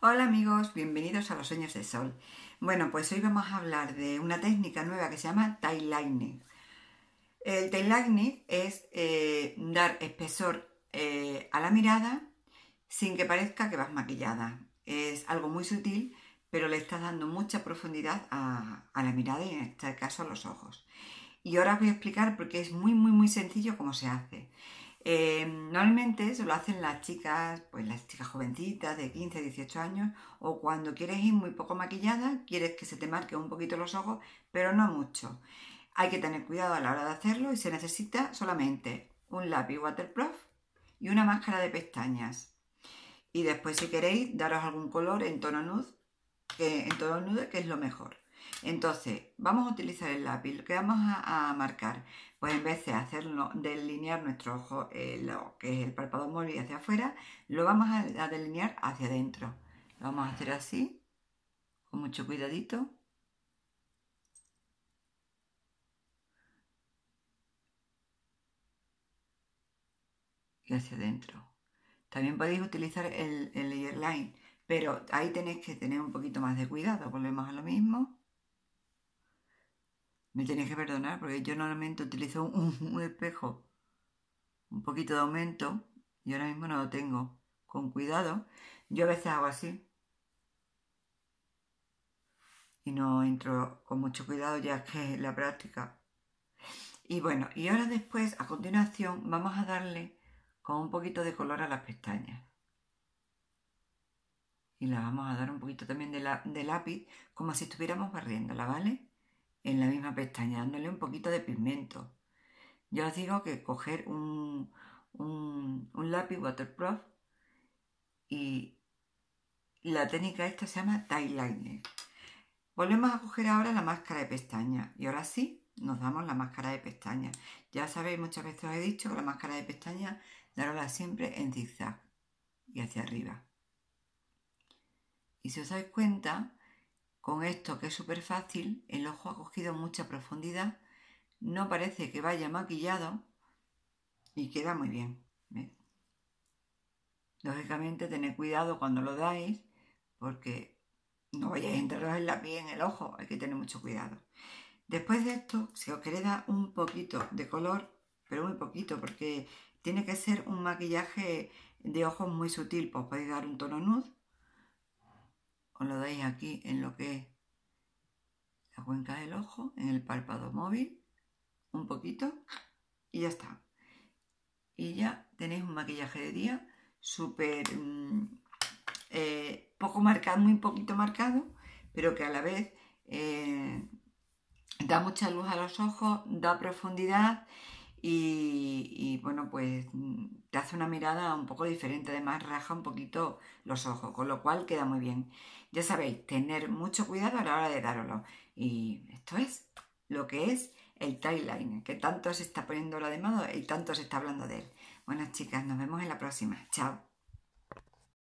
Hola amigos, bienvenidos a los sueños de sol. Bueno, pues hoy vamos a hablar de una técnica nueva que se llama lightning. El lightning es eh, dar espesor eh, a la mirada sin que parezca que vas maquillada. Es algo muy sutil, pero le estás dando mucha profundidad a, a la mirada y en este caso a los ojos. Y ahora os voy a explicar porque es muy, muy, muy sencillo cómo se hace. Eh, normalmente eso lo hacen las chicas, pues las chicas jovencitas de 15, 18 años, o cuando quieres ir muy poco maquillada, quieres que se te marque un poquito los ojos, pero no mucho. Hay que tener cuidado a la hora de hacerlo y se necesita solamente un lápiz waterproof y una máscara de pestañas. Y después si queréis daros algún color en tono nude, que, en tono nude, que es lo mejor. Entonces, vamos a utilizar el lápiz. ¿Qué vamos a, marcar? Pues en vez de hacerlo, delinear nuestro ojo, eh, lo que es el párpado móvil hacia afuera, lo vamos a, delinear hacia adentro. Lo vamos a hacer así, con mucho cuidadito. Y hacia adentro. También podéis utilizar el, el layer line, pero ahí tenéis que tener un poquito más de cuidado. Volvemos a lo mismo. Me tenéis que perdonar porque yo normalmente utilizo un, espejo un poquito de aumento y ahora mismo no lo tengo. Con cuidado. Yo a veces hago así. Y no entro con mucho cuidado ya que es la práctica. Y bueno, y ahora después, a continuación, vamos a darle con un poquito de color a las pestañas. Y la vamos a dar un poquito también de, de lápiz, como si estuviéramos barriéndola, ¿vale? En la misma pestaña, dándole un poquito de pigmento. Yo os digo que coger un, un, lápiz waterproof y la técnica esta se llama tie liner. Volvemos a coger ahora la máscara de pestaña y ahora sí nos damos la máscara de pestaña. Ya sabéis, muchas veces os he dicho que la máscara de pestaña darosla siempre en zigzag y hacia arriba. Y si os dais cuenta, con esto, que es súper fácil, el ojo ha cogido mucha profundidad, no parece que vaya maquillado y queda muy bien. Lógicamente, tened cuidado cuando lo dais, porque no vayáis a enterrar el lápiz en el ojo, hay que tener mucho cuidado. Después de esto, si os queréis dar un poquito de color, pero muy poquito, porque tiene que ser un maquillaje de ojos muy sutil, pues podéis dar un tono nude os lo dais aquí en lo que es la cuenca del ojo, en el párpado móvil, un poquito y ya está. Y ya tenéis un maquillaje de día súper mm, eh, poco marcado, muy poquito marcado, pero que a la vez eh, da mucha luz a los ojos, da profundidad y, bueno, pues te hace una mirada un poco diferente, además raja un poquito los ojos, con lo cual queda muy bien. Ya sabéis, tener mucho cuidado a la hora de darlo. Y esto es lo que es el tie que tanto se está poniendo la de moda y tanto se está hablando de él. Bueno chicas, nos vemos en la próxima. Chao.